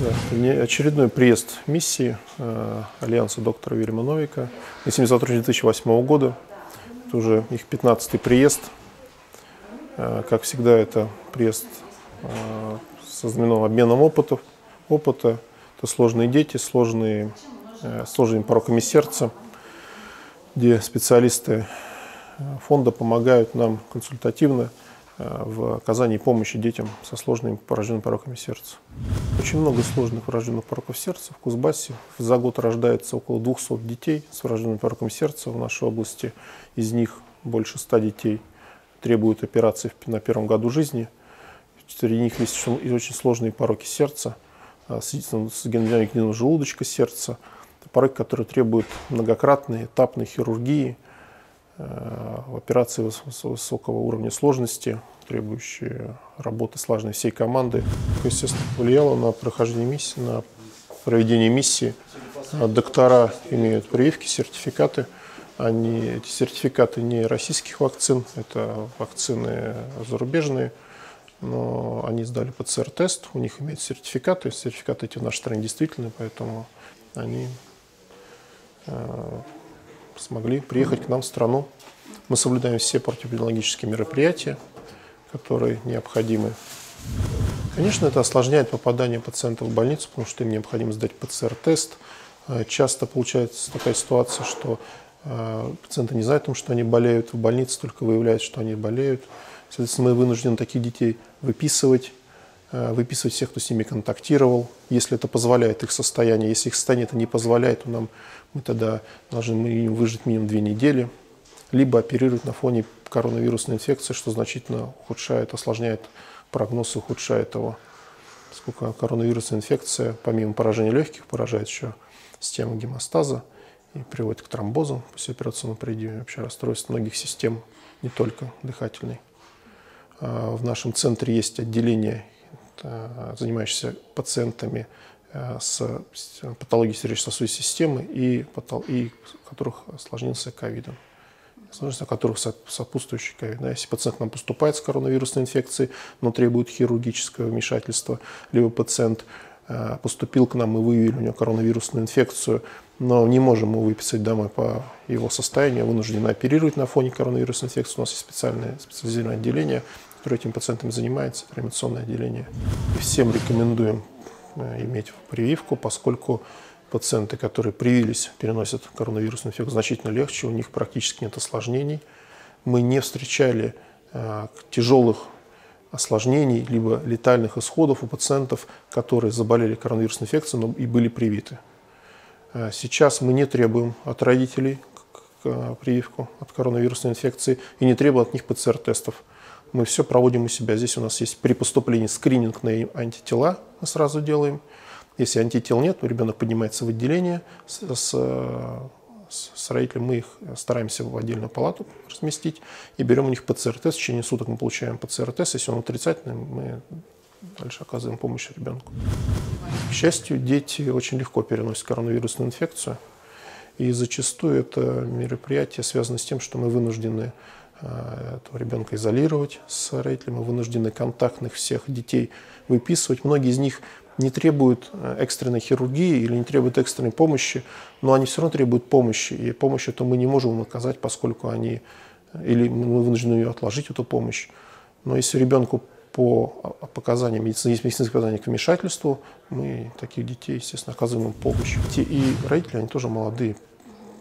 Да, очередной приезд миссии э, Альянса доктора Вильяма Новика. Мы с ними сотрудничаем 2008 года. Это уже их 15-й приезд. Э, как всегда, это приезд э, со знаменным обменом опытов, опыта. Это сложные дети, сложные, э, сложными пороками сердца, где специалисты э, фонда помогают нам консультативно в оказании помощи детям со сложными пораженными пороками сердца. Очень много сложных врожденных пороков сердца в Кузбассе. За год рождается около 200 детей с врожденным пороком сердца в нашей области. Из них больше 100 детей требуют операции на первом году жизни. Среди них есть очень сложные пороки сердца, э, с геномикнином желудочка сердца. Пороки, которые требуют многократной этапной хирургии – Э, операции высокого уровня сложности, требующие работы слаженной всей команды. Естественно, повлияло на прохождение миссии, на проведение миссии. Э, доктора имеют прививки, сертификаты. Они, эти сертификаты не российских вакцин, это вакцины зарубежные, но они сдали ПЦР-тест, у них имеют сертификаты. Сертификаты эти в нашей стране действительны, поэтому они э, смогли приехать к нам в страну. Мы соблюдаем все противоэпидемиологические мероприятия, которые необходимы. Конечно, это осложняет попадание пациентов в больницу, потому что им необходимо сдать ПЦР-тест. Э, часто получается такая ситуация, что э, пациенты не знают о том, что они болеют в больнице, только выявляют, что они болеют. Соответственно, мы вынуждены таких детей выписывать, выписывать всех, кто с ними контактировал, если это позволяет их состояние. Если их состояние это не позволяет, то нам мы тогда должны выжить минимум две недели, либо оперировать на фоне коронавирусной инфекции, что значительно ухудшает, осложняет прогноз ухудшает его. Поскольку коронавирусная инфекция, помимо поражения легких, поражает еще систему гемостаза и приводит к тромбозам послеоперационном приеме, вообще расстройств многих систем, не только дыхательной. А в нашем центре есть отделение, занимающееся пациентами Э, с патологией сердечно-сосудистой системы и, и которых осложнился ковидом. Сложности, которых сопутствующий ковид. Если пациент нам поступает с коронавирусной инфекцией, но требует хирургического вмешательства, либо пациент э, поступил к нам, мы выявили у него коронавирусную инфекцию, но не можем его выписать домой по его состоянию, вынуждены оперировать на фоне коронавирусной инфекции. У нас есть специальное специализированное отделение, которое этим пациентами занимается, это реанимационное отделение. Всем рекомендуем Э, иметь прививку, поскольку пациенты, которые привились, переносят коронавирусный инфекцию значительно легче, у них практически нет осложнений. Мы не встречали э, тяжелых осложнений либо летальных исходов у пациентов, которые заболели коронавирусной инфекцией но и были привиты. Э, сейчас мы не требуем от родителей прививку от коронавирусной инфекции и не требуем от них ПЦР-тестов. Мы все проводим у себя. Здесь у нас есть при поступлении скрининг на антитела, мы сразу делаем. Если антител нет, то ребенок поднимается в отделение с, с, с родителем. Мы их стараемся в отдельную палату разместить и берем у них ПЦР-тест. В течение суток мы получаем ПЦР-тест. Если он отрицательный, мы дальше оказываем помощь ребенку. К счастью, дети очень легко переносят коронавирусную инфекцию. И зачастую это мероприятие связано с тем, что мы вынуждены Э, этого ребенка изолировать с родителями, вынуждены контактных всех детей выписывать. Многие из них не требуют э, экстренной хирургии или не требуют экстренной помощи, но они все равно требуют помощи. И помощь эту мы не можем им оказать, поскольку они, э, или мы вынуждены ее отложить, эту помощь. Но если ребенку по показаниям, медицинских показаний к вмешательству, мы таких детей, естественно, оказываем им помощь. И родители, они тоже молодые,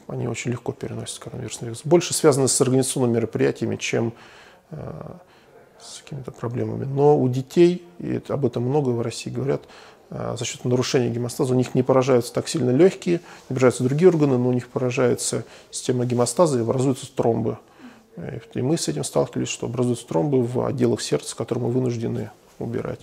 они очень легко переносят коронавирусный вирус. Больше связаны с организационными мероприятиями, чем э, с какими-то проблемами. Но у детей, и об этом много в России говорят, э, за счет нарушения гемостаза у них не поражаются так сильно легкие, не поражаются другие органы, но у них поражается система гемостаза и образуются тромбы. И мы с этим сталкивались, что образуются тромбы в отделах сердца, которые мы вынуждены убирать.